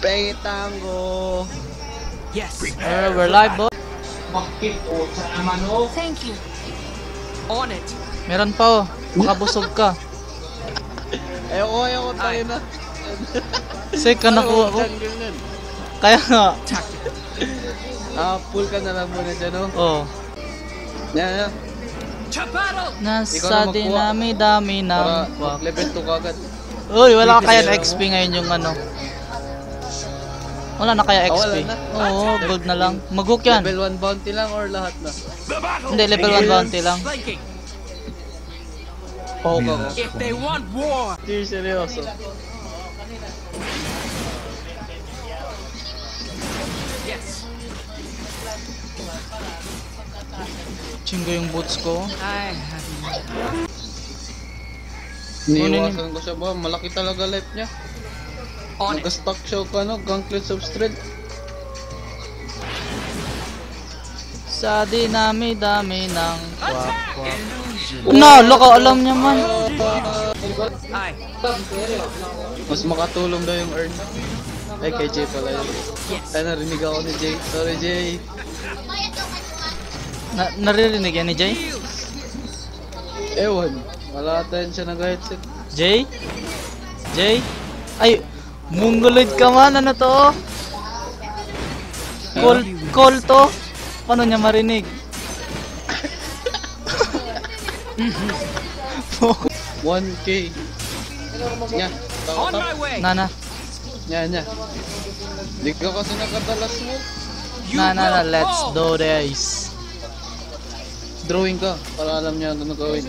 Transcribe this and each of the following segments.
Pengi tango. Yes. Uh, we're live, boss. Thank you. On it. Meron pa, oh. Baka busog ka. Ayoko, ayoko tayo na. Sick ka nakuha ko. Kaya nga. Ah, pull ka na lang muna dyan, oh. Oh. Yan, yan. Nasa dinami-dami ng level 2 ka agad. Uy, wala kaya na XP ngayon yung ano. Wala na kaya Ah, XP. na. Oo, gold na lang. Mag-hook yan. Level 1 bounty lang or lahat na? Hindi, level 1 bounty lang. Poke ako. If they want war. Hindi, seryoso. Yes. Chingo yung boots ko. Have Iniiwasan ko siya ba? Malaki talaga life niya. On it. Nag-stock siya ka, no? Gauntlet substrate. Sa dinami-dami ng kwak Attack. kwak. Na, loko, alam niya man. Aye. Mas makatulong daw yung earn. Ay, kay Jay pala yun. Yes. Ay, narinig ako ni Jay. Sorry, Jay. Na naririnig yan ni Jay? Ewan. Wala tayo siya nag-headset. Jay? Jay? Ay, mongoloid ka man, ano to? Call, call to? Paano niya marinig? 1K. Nya. On my way. Nana, Nya, nya. Di ka kasi nakatalas mo. Na, will let's do this. Drawing ka. Para alam niya ano gawin.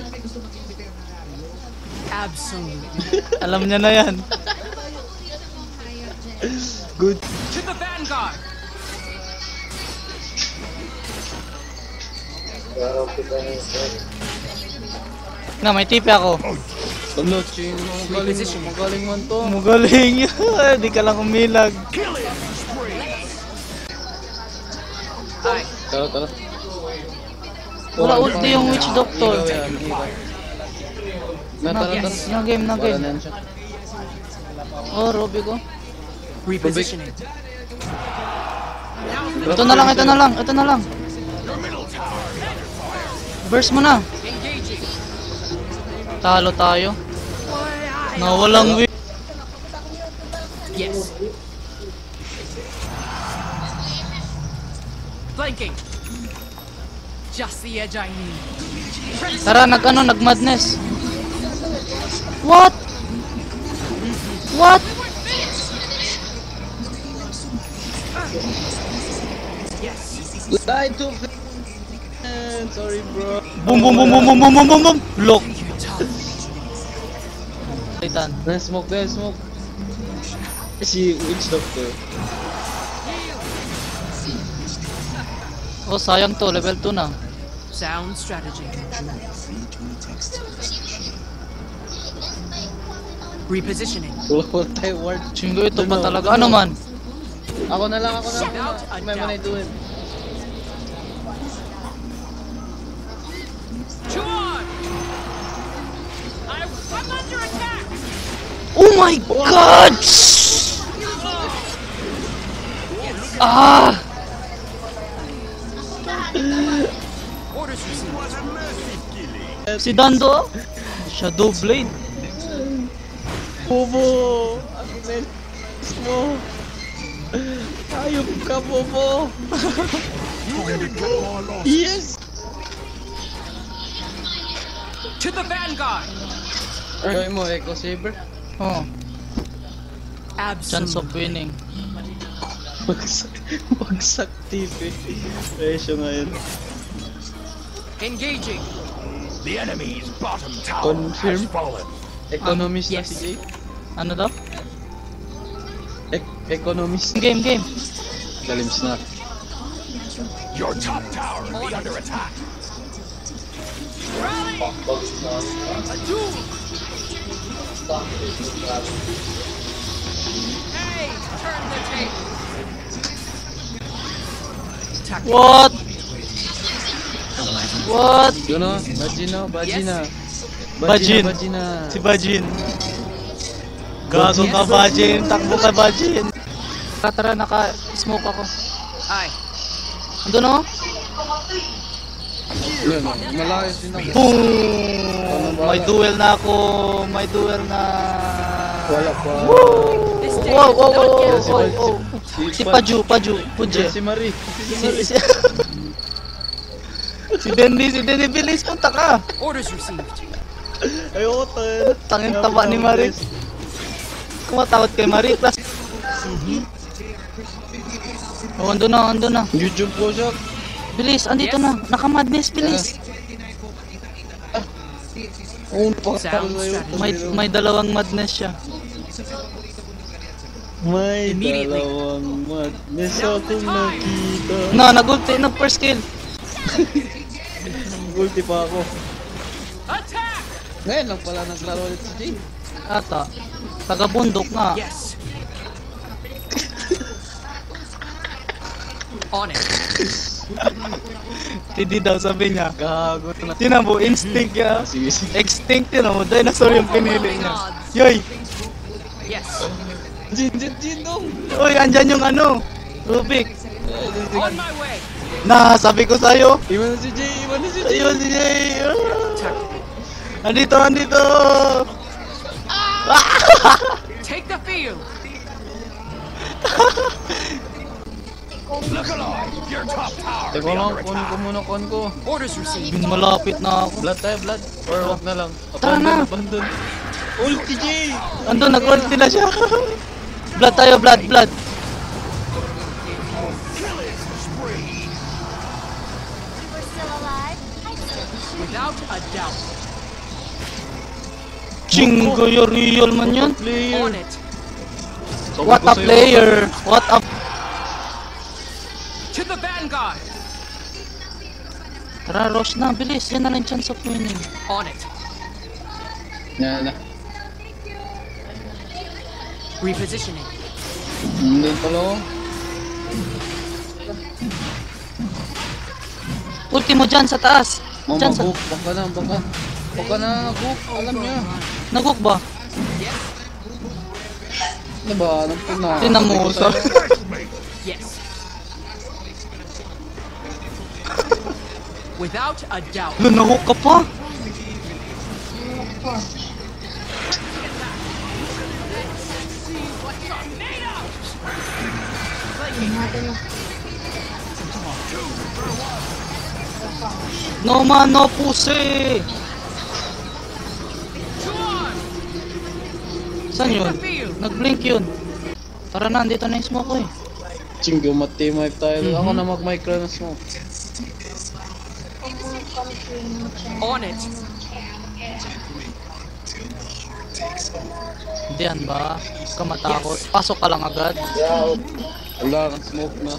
Absolutely. Alam niya na yan. Good. To the vanguard. Na, may tipi ako. Ano, chino. Magaling, magaling man to. Magaling. Di ka lang umilag. Tara, tara. Wala ulti yung witch doctor. Na, tara, tara. Na game, na game. Oh, Robby ko. Repositioning. Ito na lang, ito na lang, ito na lang. Burst mo na. Talo tayo. Nawalang wi- Yes. Flanking. Just the edge I need. Tara, nag ano, nag madness. What? What? Yes. Lie to Sorry, bro. Boom, boom, boom, boom, boom, boom, boom, boom, boom. Look. Titan. Na smoke na smoke. Si Witch Doctor. Oh, sayang to. Level 2 na. Sound strategy. Repositioning. Wala wala tayo ward. Chingo ito pa talaga. Ano man? Ako na lang, ako na lang. Oh my god! Ah! Si Dando? Shadow Blade. Bobo! Ayop ka, Bobo! yes! To the vanguard! Gawin mo, Echo Saber. Oh, chance Absolutely. of winning. Bagsak, bagsak TV. Presyo ngayon. Engaging. The enemy's bottom tower Confirm. has fallen. Economist na yes. si Jay. Ano daw? Economist. Game, game. Galim snap. Your top tower is under attack. Rally! A duel! Hey, turn the tape! What? What? Yun o, Bajina, Bajina. Bajin. Bajina. Si Bajin. Gago ka Bajin. Takbo ka Bajin. Tara, tara, naka-smoke ako. Aye. Andun. Yun, oh. malayos din ako. Boom! May duel na ako. May duel na. Wala pa. Wow, wow, wow, wow, wow, si- wow. si- Si Paju, Paju, Puje. Si Marie. Si, si, si Denny, si Denny, bilis, punta ka. Orders received. Ayoko tayo. Tangin taba ni Marie. Kumatakot kay Marie, plus. Oh, ando na, ando na. YouTube ko siya. Bilis, andito na. Naka-madness, bilis. Sound sa'yo. May, may dalawang madness siya. May dalawang madness akong nakita. Na, nagulti, nag-first kill. Gulti pa ako. Attack! Ngayon lang pala naglaro ulit si Jay. Ata. Taga-bundok nga. Yes. On it. Hindi daw sabi niya. Gago na. Tinan mo, instinct niya. Sige, sige. Extinct yun mo. Dinosaur yung pinili niya. Yoy! Yes. Jin, Jin, Jin dong. Uy, andyan yung ano. Rubik. On my way. Na, sabi ko sa'yo. Iwan na si Jay, iwan na si Jay. Ayun, si Jay. Ah. Andito, andito. Take the field. Look alive! Your top tower Teka lang, kon ko muna, kon ko. Orders received. Yung malapit na ako. Blood tayo, blood. Or wag na lang. Tara na. abandon. Ulti Jay! Ando, nag-ulti na siya. blood tayo, blood, blood. We're still alive. I still Without a doubt. Chingo, yung real man yun. What a player. What a... Vanguard. Tara, rush na. Bilis. Yan na lang chance of winning. On it. Yan na. Repositioning. Hindi pala ako. Ultimo dyan sa taas. Mama, Dyan sa... Baka na, baka. Baka na, book. Alam niya. Naguk ba? Ano ba? Anong puna? Tinan Without a doubt. Nahuk ka pa? No man, no pussy! Saan yun? Nag-blink yun. Tara na, andito na yung smoke ko eh. Chingo, mag-team-wipe tayo. Ako na mag-micro na smoke. On it. Diyan ba? Huwag ka matakot. Pasok ka lang agad. Wala kang smoke na.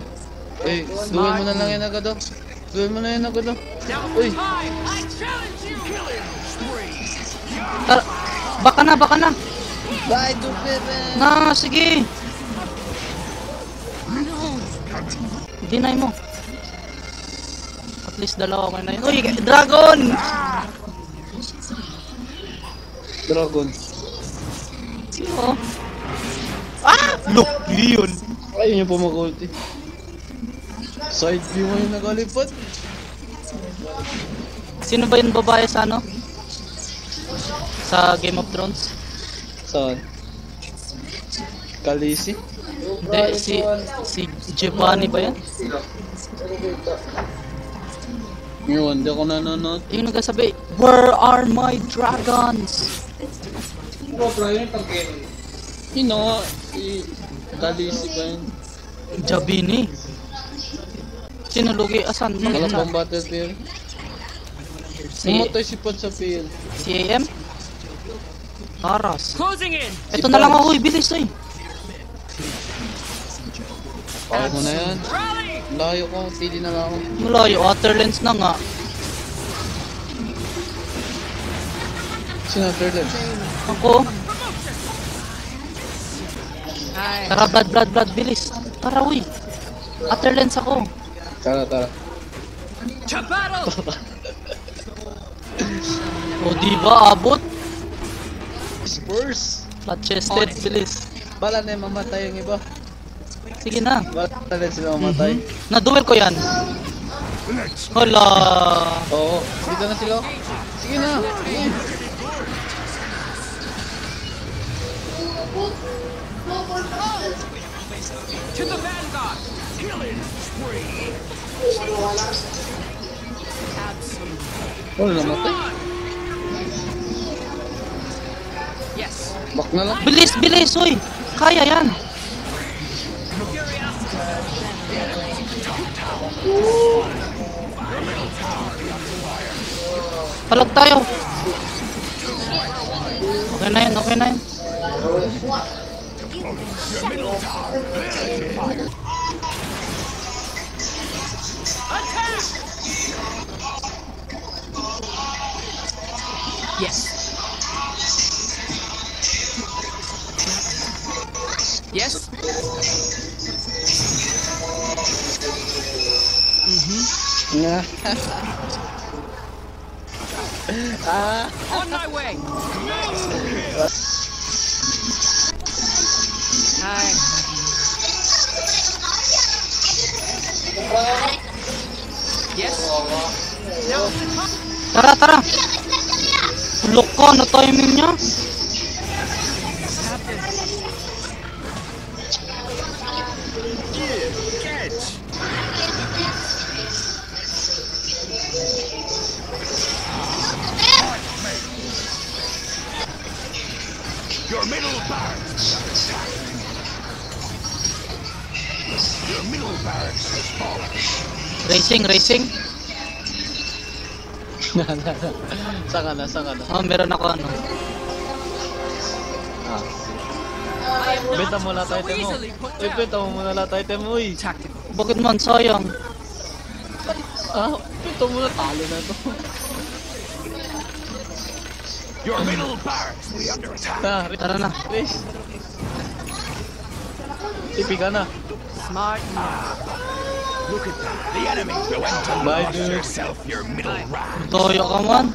Eh, duel mo na lang yan agad oh. Duel mo na yan agad oh. Uy. Tara, baka na, baka na. Bye, Dupere! Na, sige. Deny mo. At least dalawa man na yun. Uy, dragon! Dragon. Oh. Ah! Look, Leon. Ayaw niya pa mag-ulti. Side view mo yung nagalipad. Sino ba yung babae sa ano? Sa Game of Thrones? Saan? Kalisi? Hindi, si, si Giovanni ba yan? Yun, hindi ako nanonood. Yung nagsasabi, Where are my dragons? Yun na nga, si Kalisi ba yun? Jabini. Sino lugi? Asan? Wala Bakit pang na? battlefield. Si, Namatay si Pod sa field. si AM? Taras. Closing in. Ito na lang ako, uy, bilis eh. Mo na yan. Layo ko, tili na lang ako. Malayo, Waterlands na nga. Sino third Ako, tara blood, blood, blood, bilis. Tara, uy. Waterlands ako. Tara, tara. Battle. O, di ba, abot? Spurs! Flat chested, bilis. Bala na yung mamatay yung iba. Sige na. Bakit talaga sila mamatay? Na-duel ko yan. Hala. Oo, dito na sila. Sige na. Sige. To the vanguard. Killing spree. Oh, namatay. Yes. Back na lang. Bilis, bilis, uy. Kaya yan. Palag tayo. Okay na yun, okay na yun. Yes. Yes. Nga. On my way. Time. Yes. Time. Tara, tara. Loko, na timing niya. Racing, racing. Saan ka na, saan ka na? Oh, meron ako ano. Ah. Benta mo lahat item mo. Uy, benta mo muna lahat item mo, uy. Bakit man, sayang. Ah, benta mo na talo na to. Your middle barracks under attack. Riz. Tara na. Tipi ka na. Smart move. Look at that. The enemy went to Bye, lost dude. yourself your middle round. Toyo ka man.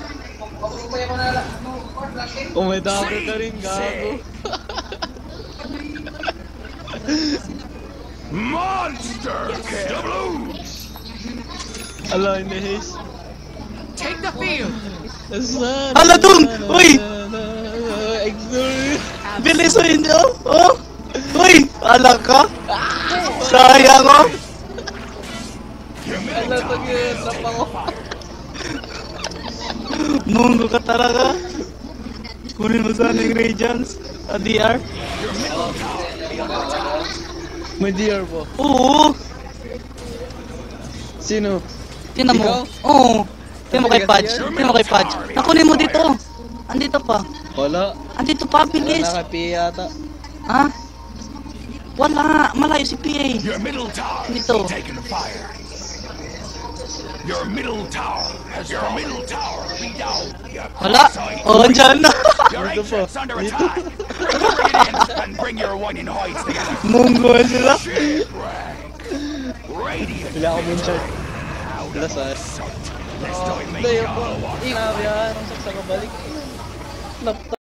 Oh, may dagger ka rin, gago. Monster kill. Blues. Ala, hindi, Haze. Take the field. Ala, dun! Uy! Bilis mo yun, oh. Oh. Uy, ala ka. Sayang, oh. Ala, tag-trap ako. Munggo ka talaga. Kunin mo sana yung Radiance. Ah, DR. May DR po. Oo. Sino? Tinan mo. Oo. Tinan mo kay Pudge. Tinan mo kay Pudge. Nakunin mo dito. Andito pa. Wala. Andito pa, Wala bilis. na kay Pia yata. Ha? Wala. Malayo si PA. Dito. Has taken fire. Your middle tower has your middle tower be down. You Wala. parasite. Oh, andyan na. Your Dito po. ancients under Dito. attack. Bring it in and bring your one in hides together. Munggo sila. Shipwreck. Radiant. Wala ako moonshot. Wala sa... This time make Tayo all po. one. Ikaw yan. Ang saksa ka balik. Nap